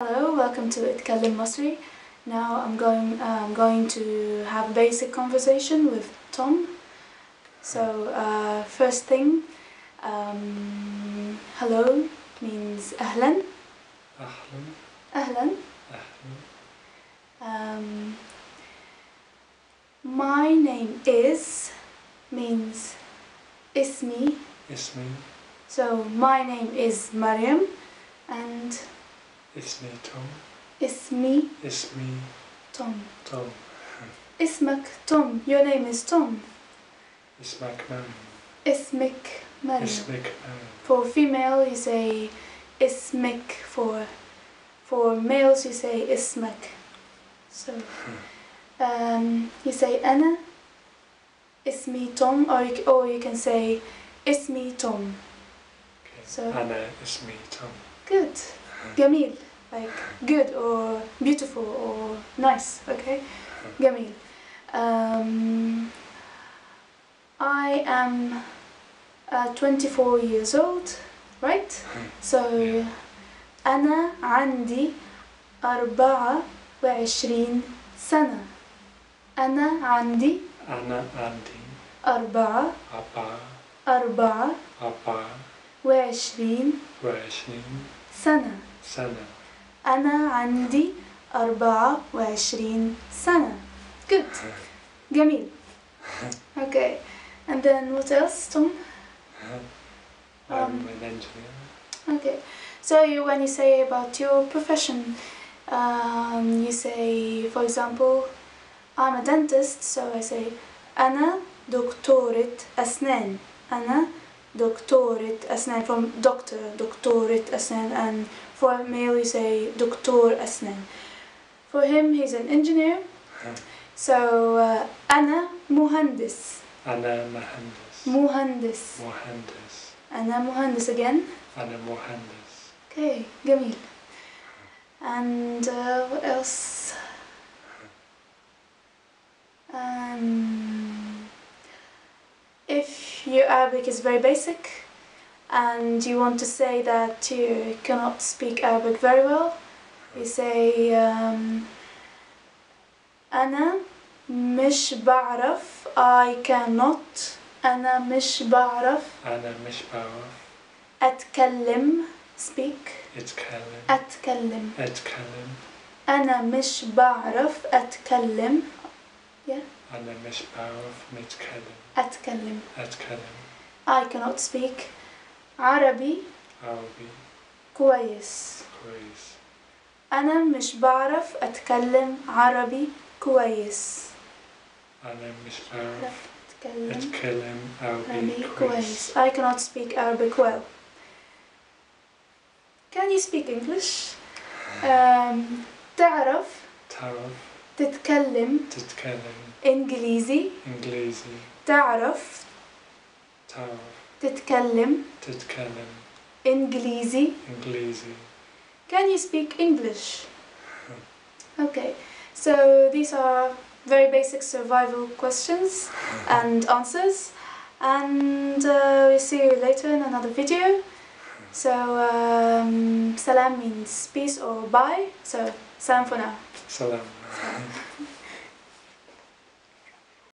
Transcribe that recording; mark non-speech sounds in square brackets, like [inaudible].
Hello, welcome to Etkallem Masri. Now I'm going, uh, I'm going to have a basic conversation with Tom. So uh, first thing, um, hello means ahlan. Ahlan. Ahlan. ahlan. Um, my name is means ismi. Ismi. So my name is Mariam and اسمي توم اسمي اسمي Tom. توم اسمك Tom. Your name is Tom. اسمك من اسمك مريم. اسمك من For female you say اسمك. For for males you say اسمك. So um, you say أنا اسمي Tom or you, or you can say اسمي Tom. Okay. So- أنا اسمي توم Good. جميل. Like good or beautiful or nice. Okay. جميل. Um, I am uh, 24 years old, right? So أنا عندي أربعة وعشرين سنة. أنا عندي أنا عندي أربعة أربعة أربعة أربعة وعشرين وعشرين سنة. سنة أنا عندي أربعة وعشرين سنة. Good. جميل. Okay. And then what else, Tom? I'm Um, an engineer Okay. So you, when you say about your profession, um, you say, for example, I'm a dentist, so I say أنا دكتورة أسنان. أنا دكتورة أسنان from doctor, دكتورة أسنان, and for male you say دكتور أسنان. For him, he's an engineer. So uh, أنا مهندس. أنا مهندس مهندس. مهندس أنا مهندس again. أنا مهندس Okay, جميل. And uh, what else? your Arabic is very basic and you want to say that you cannot speak Arabic very well, you say um, أنا مش بعرف I cannot أنا مش بعرف أنا مش بعرف أتكلم speak أتكلم أتكلم أتكلم أنا مش بعرف أتكلم أنا مش بعرف نتكلم أتكلم أتكلم I cannot speak عربي عربي كويس كويس أنا مش بعرف أتكلم عربي كويس أنا مش بعرف أتكلم أتكلم عربي عربي كويس كويس I cannot speak Arabic well Can you speak English? Um, تعرف تعرف تتكلم تتكلم إنجليزي إنجليزي تعرف تعرف تتكلم تتكلم إنجليزي إنجليزي Can you speak English? [laughs] Okay, so these are very basic survival questions [laughs] and answers, and uh, we'll see you later in another video. So, um, salam means peace or bye, so salam for now. Salam.